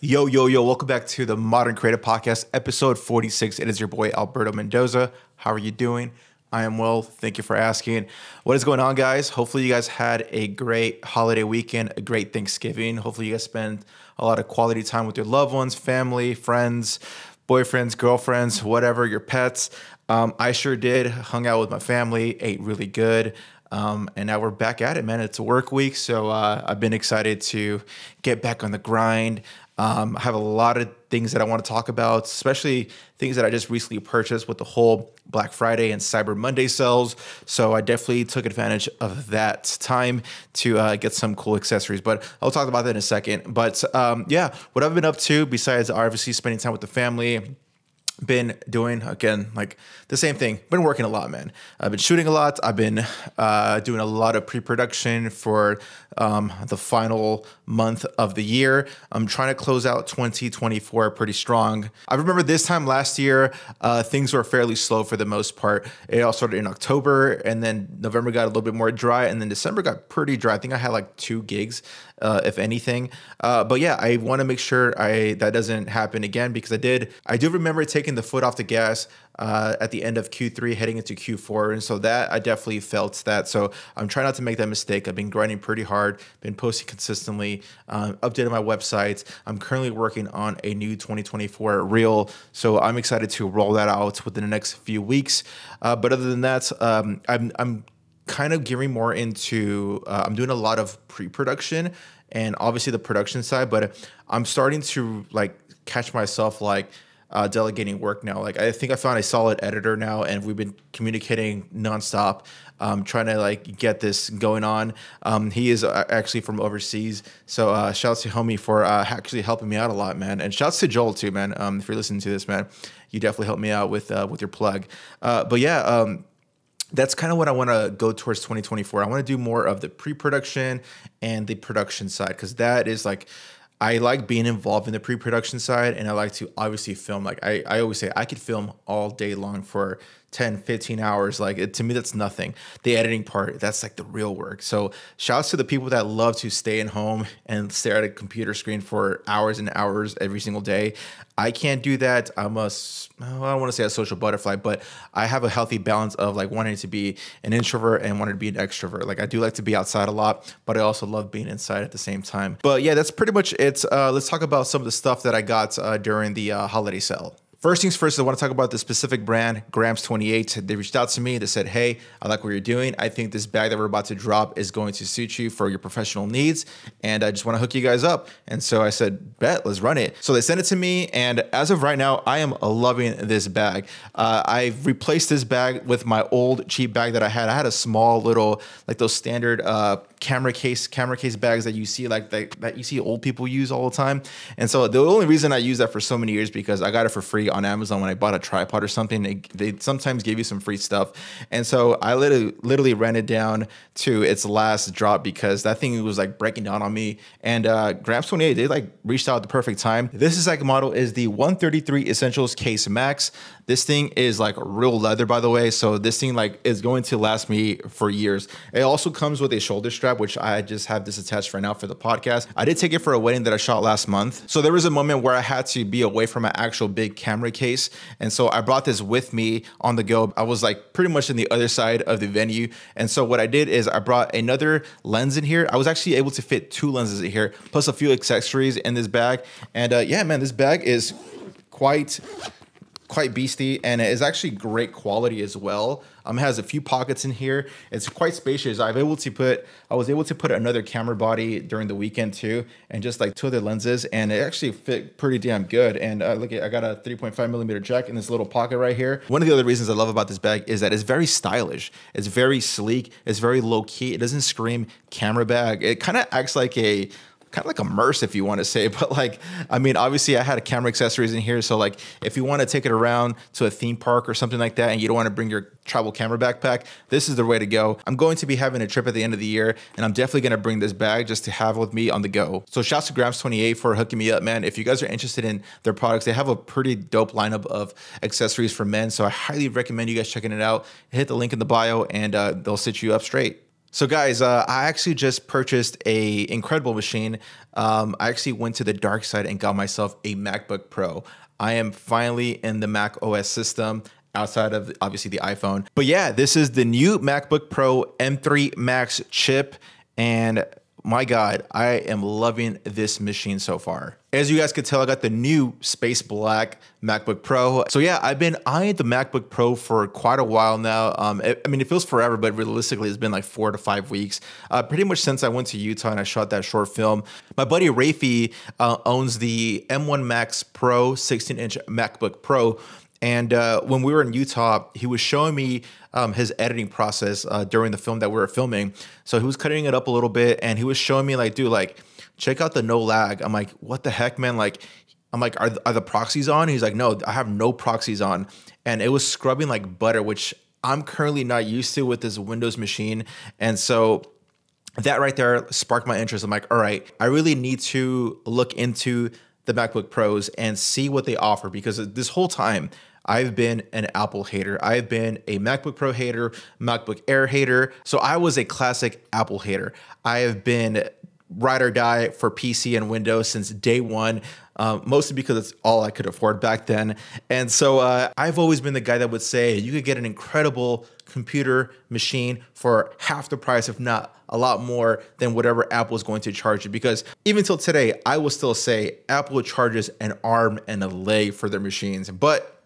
Yo, yo, yo, welcome back to the Modern Creative Podcast, episode 46. It is your boy Alberto Mendoza. How are you doing? I am well. Thank you for asking. What is going on, guys? Hopefully, you guys had a great holiday weekend, a great Thanksgiving. Hopefully, you guys spent a lot of quality time with your loved ones, family, friends, boyfriends, girlfriends, whatever, your pets. Um, I sure did. Hung out with my family, ate really good. Um, and now we're back at it, man. It's a work week, so uh, I've been excited to get back on the grind. Um, I have a lot of things that I want to talk about, especially things that I just recently purchased with the whole Black Friday and Cyber Monday sales. So I definitely took advantage of that time to uh, get some cool accessories. But I'll talk about that in a second. But um, yeah, what I've been up to besides obviously spending time with the family been doing again like the same thing. Been working a lot man. I've been shooting a lot. I've been uh, doing a lot of pre-production for um, the final month of the year. I'm trying to close out 2024 pretty strong. I remember this time last year uh, things were fairly slow for the most part. It all started in october and then november got a little bit more dry and then december got pretty dry. I think i had like two gigs uh, if anything. Uh, but yeah, I want to make sure I that doesn't happen again because I did. I do remember taking the foot off the gas uh, at the end of Q3, heading into Q4, and so that I definitely felt that. So I'm trying not to make that mistake. I've been grinding pretty hard, been posting consistently, um, updating my website. I'm currently working on a new 2024 reel, so I'm excited to roll that out within the next few weeks. Uh, but other than that, um, I'm I'm kind of gearing more into uh, i'm doing a lot of pre-production and obviously the production side but i'm starting to like catch myself like uh, delegating work now. Like i think i found a solid editor now and we've been communicating nonstop um, trying to like get this going on. Um, he is uh, actually from overseas. So uh, shouts to homie for uh, actually helping me out a lot man. And shouts to joel too man. Um, if you're listening to this man you definitely helped me out with uh, with your plug. Uh, but yeah um, that's kind of what I want to go towards 2024. I want to do more of the pre-production and the production side because that is like I like being involved in the pre-production side and I like to obviously film like I, I always say I could film all day long for 10 15 hours like it, to me that's nothing. The editing part that's like the real work. So shouts to the people that love to stay in home and stare at a computer screen for hours and hours every single day. I can't do that. I'm I don't want to say a social butterfly but i have a healthy balance of like wanting to be an introvert and wanting to be an extrovert. Like i do like to be outside a lot but i also love being inside at the same time. But yeah that's pretty much it. Uh, let's talk about some of the stuff that i got uh, during the uh, holiday sale First things first, I want to talk about the specific brand, Grams28. They reached out to me. They said, Hey, I like what you're doing. I think this bag that we're about to drop is going to suit you for your professional needs. And I just want to hook you guys up. And so I said, Bet, let's run it. So they sent it to me. And as of right now, I am loving this bag. Uh, I've replaced this bag with my old cheap bag that I had. I had a small little, like those standard uh, camera case camera case bags that you see like that, that you see old people use all the time and so the only reason i use that for so many years because i got it for free on amazon when i bought a tripod or something they, they sometimes give you some free stuff. And so i literally literally ran it down to its last drop because that thing was like breaking down on me. And uh Grams28 they like reached out at the perfect time. This is like model is the 133 essentials case max this thing is like real leather, by the way. So this thing like is going to last me for years. It also comes with a shoulder strap, which I just have this attached right now for the podcast. I did take it for a wedding that I shot last month. So there was a moment where I had to be away from my actual big camera case. And so I brought this with me on the go. I was like pretty much in the other side of the venue. And so what I did is I brought another lens in here. I was actually able to fit two lenses in here, plus a few accessories in this bag. And uh, yeah, man, this bag is quite quite beastie and it is actually great quality as well. Um, it has a few pockets in here. It's quite spacious. I've able to put, I was able to put another camera body during the weekend too, and just like two other lenses, and it actually fit pretty damn good. And uh, look, at, I got a 3.5 millimeter jack in this little pocket right here. One of the other reasons I love about this bag is that it's very stylish. It's very sleek. It's very low key. It doesn't scream camera bag. It kind of acts like a kind of like a merce if you want to say but like i mean obviously i had a camera accessories in here so like if you want to take it around to a theme park or something like that and you don't want to bring your travel camera backpack this is the way to go. I'm going to be having a trip at the end of the year and i'm definitely going to bring this bag just to have with me on the go. So shouts to Grams28 for hooking me up man. If you guys are interested in their products they have a pretty dope lineup of accessories for men so i highly recommend you guys checking it out. Hit the link in the bio and uh, they'll sit you up straight So, guys, uh, I actually just purchased a incredible machine. Um, I actually went to the dark side and got myself a MacBook Pro. I am finally in the Mac OS system outside of obviously the iPhone. But yeah, this is the new MacBook Pro M3 Max chip. And my God, I am loving this machine so far. As you guys could tell, I got the new Space Black MacBook Pro. So yeah, I've been eyeing the MacBook Pro for quite a while now. Um, it, I mean, it feels forever, but realistically, it's been like four to five weeks. Uh, pretty much since I went to Utah and I shot that short film. My buddy Rafi uh, owns the M1 Max Pro 16-inch MacBook Pro. And uh, when we were in Utah, he was showing me um, his editing process uh, during the film that we were filming. So he was cutting it up a little bit, and he was showing me like, dude, like check out the no lag. I'm like, what the heck, man? Like, I'm like, are, are the proxies on? He's like, no, I have no proxies on, and it was scrubbing like butter, which I'm currently not used to with this Windows machine, and so that right there sparked my interest. I'm like, all right, I really need to look into the MacBook Pros and see what they offer because this whole time I've been an Apple hater. I've been a MacBook Pro hater, MacBook Air hater. So I was a classic Apple hater. I have been ride or die for PC and Windows since day one. Uh, mostly because it's all I could afford back then. And so uh, I've always been the guy that would say you could get an incredible computer machine for half the price, if not a lot more than whatever Apple is going to charge you. Because even till today, I will still say Apple charges an arm and a leg for their machines. But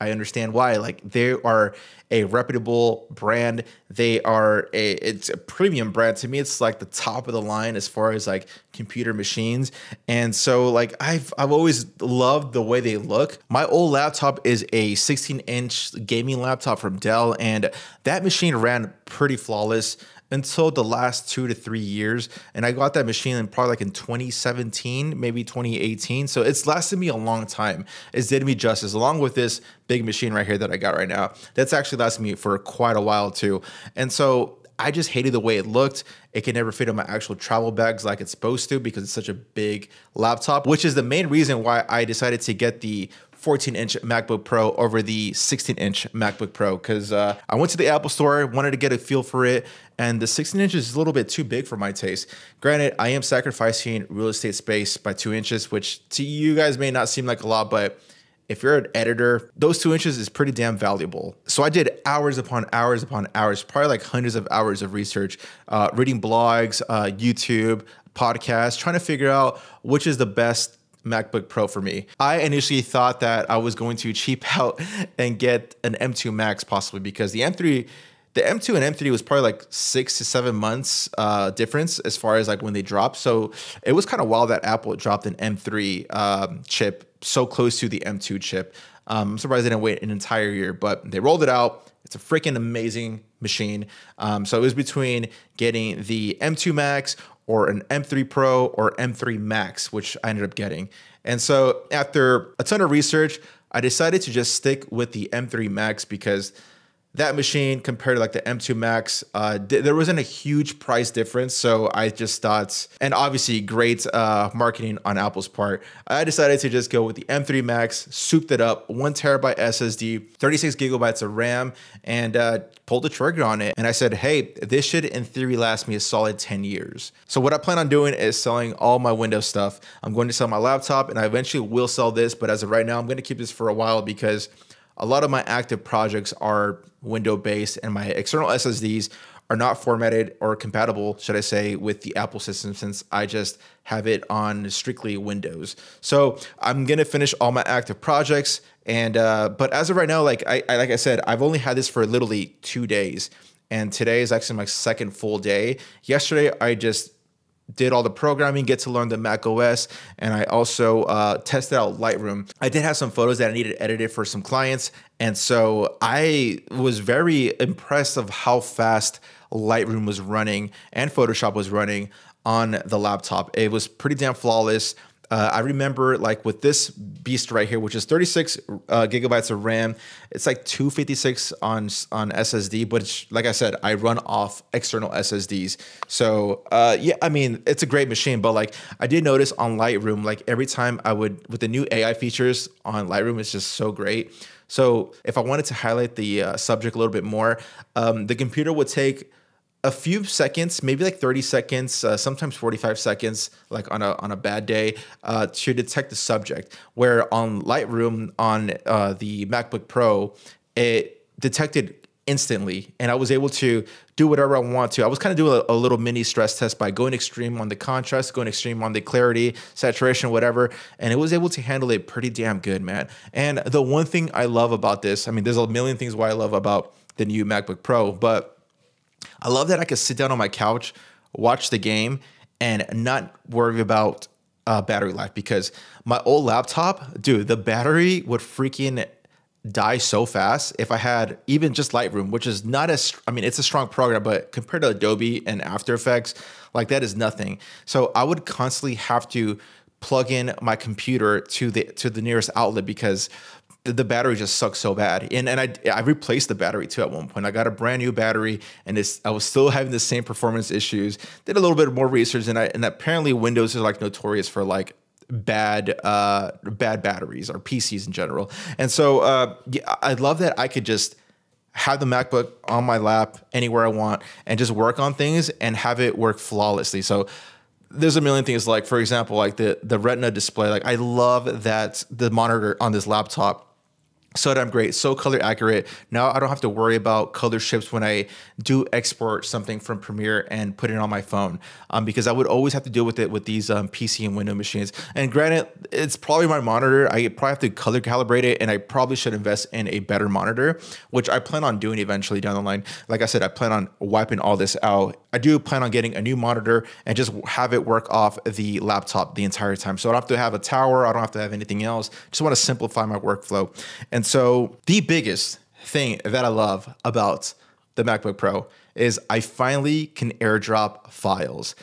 I understand why. Like they are a reputable brand. They are a it's a premium brand. To me, it's like the top of the line as far as like computer machines. And so like I've I've always loved the way they look. My old laptop is a 16 inch gaming laptop from Dell, and that machine ran pretty flawless until the last two to three years. And I got that machine in probably like in 2017, maybe 2018. So it's lasted me a long time. It's did me justice, along with this big machine right here that I got right now. That's actually lasted me for quite a while too. And so I just hated the way it looked. It can never fit in my actual travel bags like it's supposed to because it's such a big laptop, which is the main reason why I decided to get the 14 inch MacBook Pro over the 16 inch MacBook Pro because uh, I went to the Apple store, wanted to get a feel for it, and the 16 inches is a little bit too big for my taste. Granted, I am sacrificing real estate space by two inches, which to you guys may not seem like a lot, but if you're an editor, those two inches is pretty damn valuable. So I did hours upon hours upon hours, probably like hundreds of hours of research, uh, reading blogs, uh, YouTube, podcasts, trying to figure out which is the best MacBook Pro for me. I initially thought that I was going to cheap out and get an M2 Max possibly because the M3 the M2 and M3 was probably like six to seven months uh, difference as far as like when they dropped. So it was kind of wild that Apple dropped an M3 um, chip so close to the M2 chip. Um, I'm surprised they didn't wait an entire year, but they rolled it out. It's a freaking amazing machine. Um, so it was between getting the M2 Max or an M3 Pro or M3 Max, which I ended up getting. And so after a ton of research, I decided to just stick with the M3 Max because that machine compared to like the M2 Max, uh, th- there wasn't a huge price difference. So I just thought, and obviously great uh, marketing on Apple's part, I decided to just go with the M3 Max, souped it up, one terabyte SSD, 36 gigabytes of RAM, and uh, pulled the trigger on it. And I said, hey, this should in theory last me a solid 10 years. So what I plan on doing is selling all my Windows stuff. I'm going to sell my laptop and I eventually will sell this, but as of right now, I'm going to keep this for a while because a lot of my active projects are window based and my external SSDs are not formatted or compatible, should I say, with the Apple system since I just have it on strictly Windows. So I'm gonna finish all my active projects, and uh, but as of right now, like I, I like I said, I've only had this for literally two days, and today is actually my second full day. Yesterday, I just did all the programming, get to learn the Mac OS, and I also uh, tested out Lightroom. I did have some photos that I needed edited for some clients, and so I was very impressed of how fast Lightroom was running and Photoshop was running on the laptop. It was pretty damn flawless. Uh, I remember like with this beast right here, which is 36 uh, gigabytes of RAM. It's like 256 on on SSD, but like I said, I run off external SSDs. So uh, yeah, I mean it's a great machine, but like I did notice on Lightroom, like every time I would with the new AI features on Lightroom, it's just so great. So if I wanted to highlight the uh, subject a little bit more, um, the computer would take a few seconds, maybe like 30 seconds, uh, sometimes 45 seconds, like on a on a bad day, uh, to detect the subject. Where on Lightroom on uh, the MacBook Pro, it detected instantly, and I was able to do whatever I want to. I was kind of doing a, a, little mini stress test by going extreme on the contrast, going extreme on the clarity, saturation, whatever, and it was able to handle it pretty damn good, man. And the one thing I love about this, I mean, there's a million things why I love about the new MacBook Pro, but I love that I could sit down on my couch, watch the game, and not worry about uh, battery life because my old laptop, dude, the battery would freaking die so fast if I had even just Lightroom, which is not as I mean it's a strong program, but compared to Adobe and After Effects, like that is nothing. So I would constantly have to plug in my computer to the to the nearest outlet because the battery just sucks so bad. And and I I replaced the battery too at one point. I got a brand new battery and it's I was still having the same performance issues. Did a little bit more research and I and apparently Windows is like notorious for like bad uh bad batteries or PCs in general. And so uh yeah, I love that I could just have the MacBook on my lap anywhere I want and just work on things and have it work flawlessly. So there's a million things like for example like the the retina display like i love that the monitor on this laptop so damn great, so color accurate. Now I don't have to worry about color shifts when I do export something from Premiere and put it on my phone, um, because I would always have to deal with it with these um, PC and Windows machines. And granted, it's probably my monitor. I probably have to color calibrate it, and I probably should invest in a better monitor, which I plan on doing eventually down the line. Like I said, I plan on wiping all this out. I do plan on getting a new monitor and just have it work off the laptop the entire time. So I don't have to have a tower. I don't have to have anything else. Just want to simplify my workflow. And so the biggest thing that I love about the MacBook Pro is I finally can airdrop files.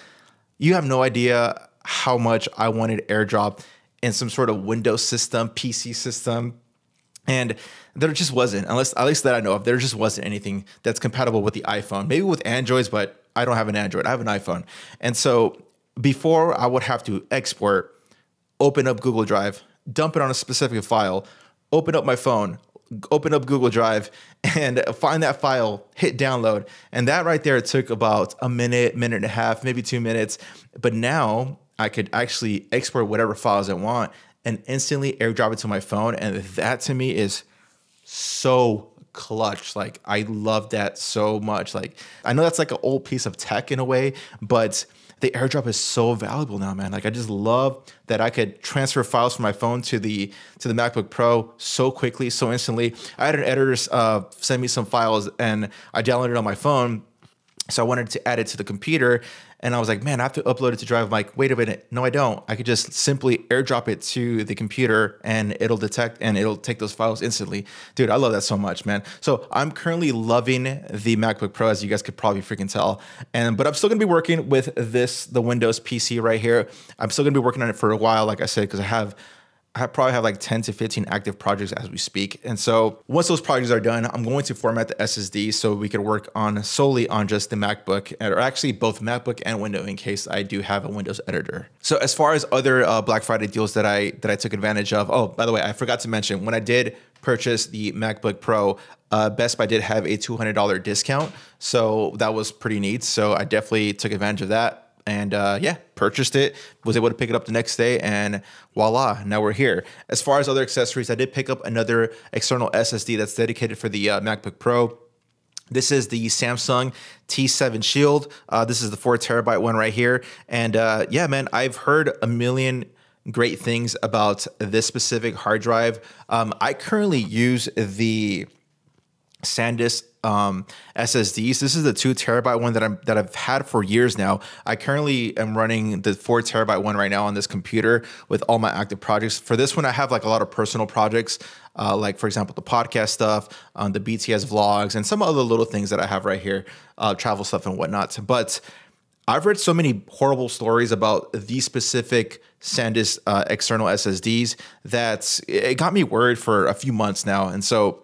You have no idea how much I wanted airdrop in some sort of Windows system, PC system. And there just wasn't, unless at least that I know of, there just wasn't anything that's compatible with the iPhone. Maybe with Androids, but I don't have an Android. I have an iPhone. And so before I would have to export, open up Google Drive, dump it on a specific file, open up my phone, open up Google Drive and find that file, hit download. And that right there took about a minute, minute and a half, maybe two minutes. But now I could actually export whatever files I want and instantly airdrop it to my phone. And that to me is so clutch. Like I love that so much. Like I know that's like an old piece of tech in a way, but the airdrop is so valuable now, man. Like I just love that I could transfer files from my phone to the to the MacBook Pro so quickly, so instantly. I had an editor uh, send me some files and I downloaded it on my phone. So I wanted to add it to the computer and I was like, man, I have to upload it to Drive. I'm like, wait a minute. No, I don't. I could just simply airdrop it to the computer and it'll detect and it'll take those files instantly. Dude, I love that so much, man. So I'm currently loving the MacBook Pro, as you guys could probably freaking tell. And but I'm still gonna be working with this, the Windows PC right here. I'm still gonna be working on it for a while, like I said, because I have I probably have like 10 to 15 active projects as we speak. And so once those projects are done, I'm going to format the SSD so we can work on solely on just the MacBook or actually both MacBook and Windows in case I do have a Windows editor. So as far as other uh, Black Friday deals that I that I took advantage of, oh, by the way, I forgot to mention when I did purchase the MacBook Pro, uh, Best Buy did have a $200 discount. So that was pretty neat. So I definitely took advantage of that and uh, yeah, purchased it. Was able to pick it up the next day, and voila, now we're here. As far as other accessories, I did pick up another external SSD that's dedicated for the uh, MacBook Pro. This is the Samsung T7 Shield. Uh, this is the four terabyte one right here, and uh, yeah, man, I've heard a million great things about this specific hard drive. Um, I currently use the SanDisk um, SSDs. This is the two terabyte one that I'm that I've had for years now. I currently am running the four terabyte one right now on this computer with all my active projects. For this one, I have like a lot of personal projects, uh, like for example the podcast stuff, um, the BTS vlogs, and some other little things that I have right here, uh, travel stuff and whatnot. But I've read so many horrible stories about these specific SanDisk uh, external SSDs that it got me worried for a few months now, and so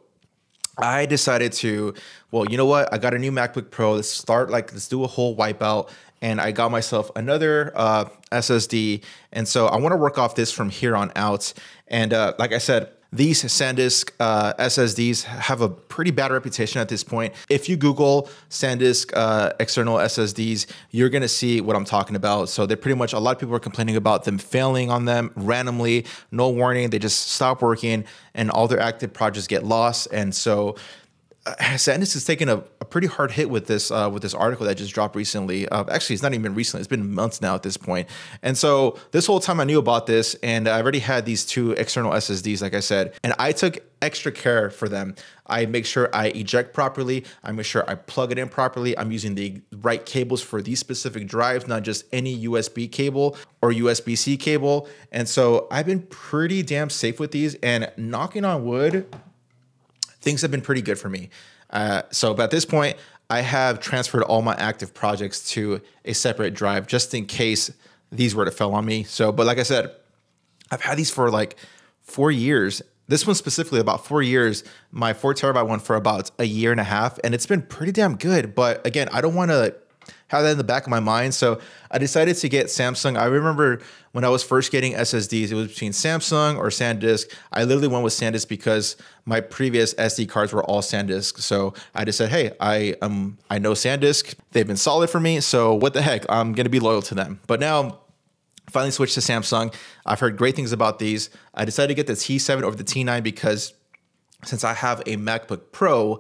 I decided to, well, you know what? I got a new MacBook Pro. Let's start like let's do a whole wipeout. And I got myself another uh, SSD. And so I want to work off this from here on out. And uh, like I said, these SanDisk uh, SSDs have a pretty bad reputation at this point. If you Google SanDisk uh, external SSDs, you're gonna see what I'm talking about. So they're pretty much a lot of people are complaining about them failing on them randomly, no warning. They just stop working, and all their active projects get lost. And so SanDisk has taken a, a, pretty hard hit with this uh, with this article that just dropped recently. Uh, actually, it's not even recently; it's been months now at this point. And so this whole time I knew about this, and I already had these two external SSDs, like I said, and I took extra care for them. I make sure I eject properly. I make sure I plug it in properly. I'm using the right cables for these specific drives, not just any USB cable or USB C cable. And so I've been pretty damn safe with these. And knocking on wood, things have been pretty good for me. Uh, so, at this point, I have transferred all my active projects to a separate drive just in case these were to fail on me. So, but like I said, I've had these for like four years. This one specifically, about four years. My four terabyte one for about a year and a half, and it's been pretty damn good. But again, I don't want to have that in the back of my mind. So I decided to get Samsung. I remember when I was first getting SSDs, it was between Samsung or SanDisk. I literally went with SanDisk because my previous SD cards were all SanDisk. So I just said, hey, I um I know SanDisk. They've been solid for me. So what the heck? I'm gonna be loyal to them. But now finally switched to Samsung. I've heard great things about these. I decided to get the T7 over the T9 because since I have a MacBook Pro,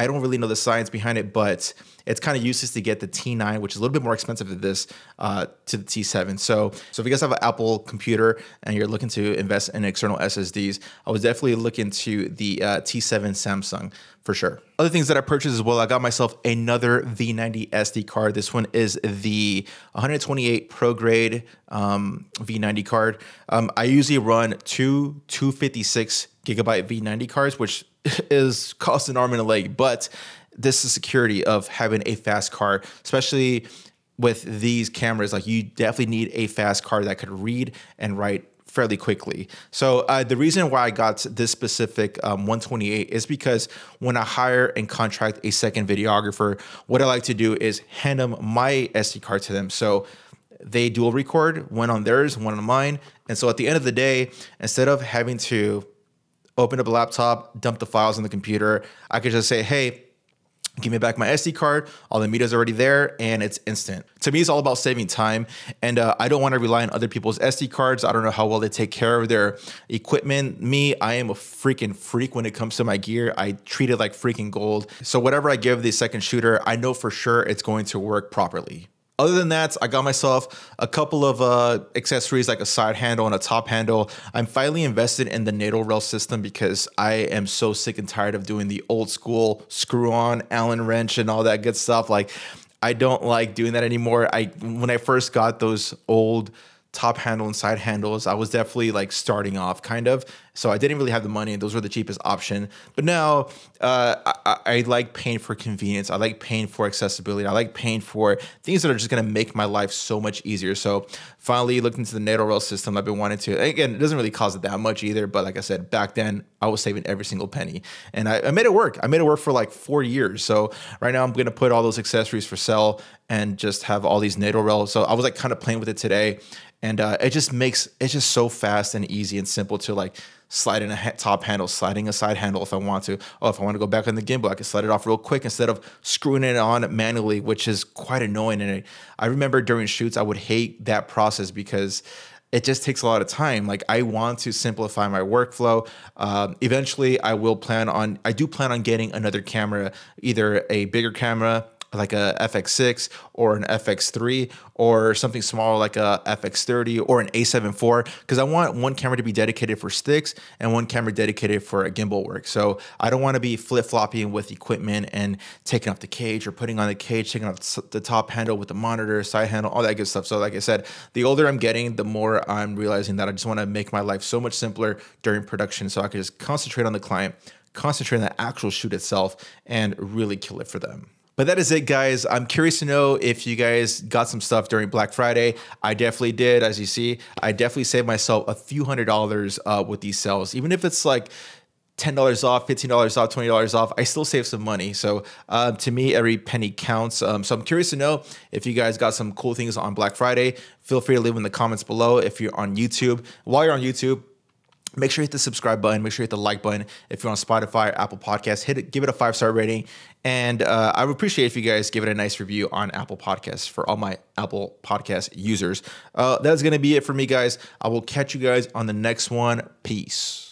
I don't really know the science behind it, but it's kind of useless to get the T9, which is a little bit more expensive than this, uh, to the T7. So, so if you guys have an Apple computer and you're looking to invest in external SSDs, I would definitely look into the uh, T7 Samsung for sure. Other things that I purchased as well, I got myself another V90 SD card. This one is the 128 ProGrade um, V90 card. Um, I usually run two 256 gigabyte V90 cards, which is cost an arm and a leg, but this is security of having a fast card, especially with these cameras. Like you definitely need a fast card that could read and write fairly quickly. So uh, the reason why I got this specific um, 128 is because when I hire and contract a second videographer, what I like to do is hand them my SD card to them. So they dual record, one on theirs, one on mine. And so at the end of the day, instead of having to open up a laptop, dump the files on the computer. I could just say, hey, give me back my SD card. All the media is already there and it's instant. To me, it's all about saving time. And uh, I don't want to rely on other people's SD cards. I don't know how well they take care of their equipment. Me, I am a freaking freak when it comes to my gear. I treat it like freaking gold. So whatever I give the second shooter, I know for sure it's going to work properly. Other than that, I got myself a couple of uh, accessories like a side handle and a top handle. I'm finally invested in the NATO rail system because I am so sick and tired of doing the old school screw on Allen wrench and all that good stuff. Like, I don't like doing that anymore. I when I first got those old top handle and side handles, I was definitely like starting off kind of. So I didn't really have the money, and those were the cheapest option. But now uh, I, I, like paying for convenience. I like paying for accessibility. I like paying for things that are just going to make my life so much easier. So finally looked into the NATO rail system. I've been wanting to. Again, it doesn't really cost it that much either. But like I said, back then I was saving every single penny, and I, I made it work. I made it work for like four years. So right now I'm going to put all those accessories for sale and just have all these NATO rails. So I was like kind of playing with it today, and uh, it just makes it's just so fast and easy and simple to like sliding a top handle, sliding a side handle if I want to. Oh, if I want to go back on the gimbal, I can slide it off real quick instead of screwing it on manually, which is quite annoying. And I remember during shoots, I would hate that process because it just takes a lot of time. Like I want to simplify my workflow. Um, eventually, I will plan on. I do plan on getting another camera, either a bigger camera like a FX6 or an FX3 or something smaller like a FX30 or an A7 IV because I want one camera to be dedicated for sticks and one camera dedicated for a gimbal work. So I don't want to be flip flopping with equipment and taking off the cage or putting on the cage, taking off the top handle with the monitor, side handle, all that good stuff. So like I said, the older I'm getting, the more I'm realizing that I just want to make my life so much simpler during production so I can just concentrate on the client, concentrate on the actual shoot itself and really kill it for them. But that is it, guys. I'm curious to know if you guys got some stuff during Black Friday. I definitely did. As you see, I definitely saved myself a few hundred dollars uh, with these sales, even if it's like $10 off, $15 off, $20 off, I still save some money. So uh, to me, every penny counts. Um, so I'm curious to know if you guys got some cool things on Black Friday. Feel free to leave in the comments below if you're on YouTube. While you're on YouTube, Make sure you hit the subscribe button. Make sure you hit the like button. If you're on Spotify Apple Podcasts, hit it, give it a five star rating. And uh, I would appreciate if you guys give it a nice review on Apple Podcasts for all my Apple Podcast users. Uh, that's going to be it for me, guys. I will catch you guys on the next one. Peace.